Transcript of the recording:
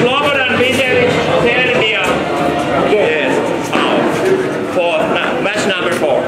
Slobodan Misevic, Serbia. Yes. Out. For match number four.